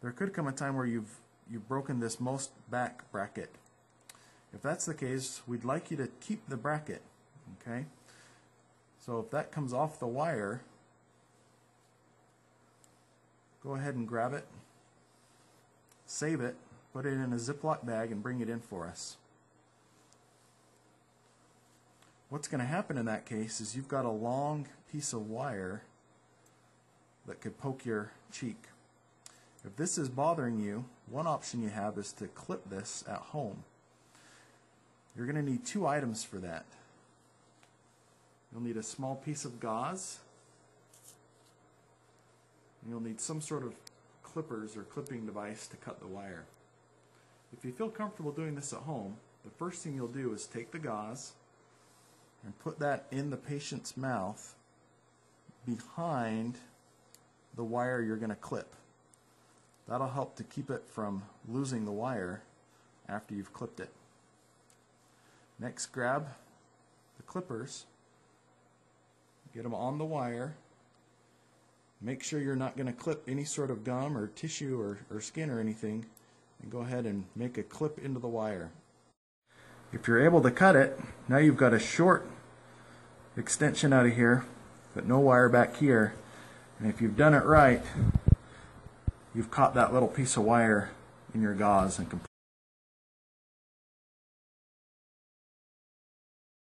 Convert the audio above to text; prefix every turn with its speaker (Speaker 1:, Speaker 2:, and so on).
Speaker 1: there could come a time where you've you've broken this most back bracket. If that's the case, we'd like you to keep the bracket, okay? So if that comes off the wire, go ahead and grab it, save it, put it in a Ziploc bag and bring it in for us. What's going to happen in that case is you've got a long piece of wire that could poke your cheek. If this is bothering you, one option you have is to clip this at home. You're going to need two items for that. You'll need a small piece of gauze. And you'll need some sort of clippers or clipping device to cut the wire. If you feel comfortable doing this at home, the first thing you'll do is take the gauze and put that in the patient's mouth behind the wire you're going to clip. That'll help to keep it from losing the wire after you've clipped it. Next, grab the clippers, get them on the wire. Make sure you're not going to clip any sort of gum or tissue or, or skin or anything, and go ahead and make a clip into the wire. If you're able to cut it, now you've got a short extension out of here, but no wire back here. And if you've done it right, you've caught that little piece of wire in your gauze and can